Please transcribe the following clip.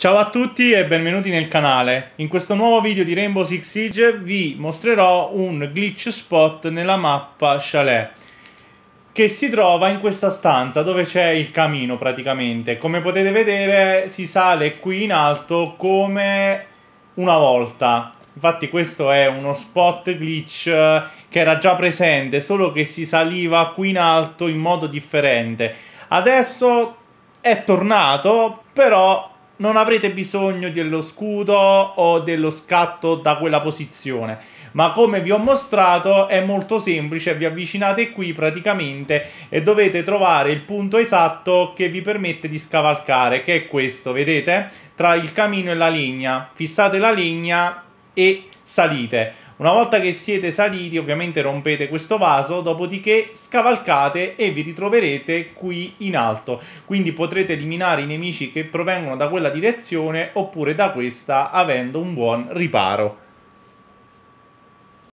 Ciao a tutti e benvenuti nel canale. In questo nuovo video di Rainbow Six Siege vi mostrerò un glitch spot nella mappa Chalet che si trova in questa stanza dove c'è il camino praticamente. Come potete vedere si sale qui in alto come una volta. Infatti questo è uno spot glitch che era già presente, solo che si saliva qui in alto in modo differente. Adesso è tornato, però non avrete bisogno dello scudo o dello scatto da quella posizione. Ma come vi ho mostrato è molto semplice, vi avvicinate qui praticamente e dovete trovare il punto esatto che vi permette di scavalcare, che è questo, vedete? Tra il camino e la legna. Fissate la legna e salite. Una volta che siete saliti ovviamente rompete questo vaso, dopodiché scavalcate e vi ritroverete qui in alto. Quindi potrete eliminare i nemici che provengono da quella direzione oppure da questa avendo un buon riparo.